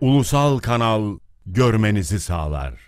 Ulusal Kanal görmenizi sağlar.